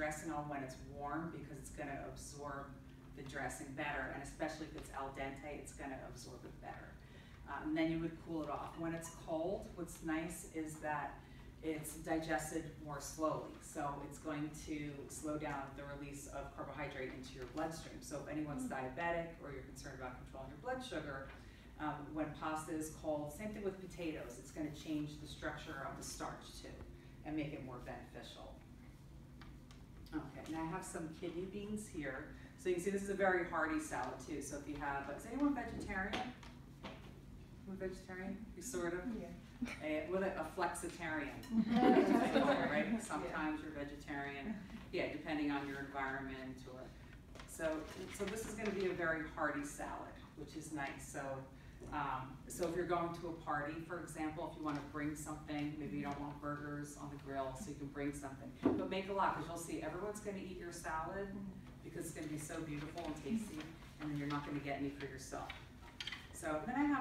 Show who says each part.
Speaker 1: dressing on when it's warm because it's gonna absorb the dressing better, and especially if it's al dente, it's gonna absorb it better. Um, and then you would cool it off. When it's cold, what's nice is that it's digested more slowly. So it's going to slow down the release of carbohydrate into your bloodstream. So if anyone's diabetic or you're concerned about controlling your blood sugar, um, when pasta is cold, same thing with potatoes, it's gonna change the structure of the starch too and make it more beneficial. I have some kidney beans here. So you can see this is a very hearty salad too. So if you have, is anyone vegetarian? Anyone vegetarian? You sort of?
Speaker 2: Yeah.
Speaker 1: A, what a, a flexitarian, right? Sometimes you're vegetarian, yeah, depending on your environment or, so, so this is gonna be a very hearty salad, which is nice, so, um, so if you're going to a party, for example, if you wanna bring something, maybe you don't want burgers on the grill, so you can bring something, but make a lot, cause you'll see everyone's gonna eat your salad, because it's gonna be so beautiful and tasty, and then you're not gonna get any for yourself. So, then I have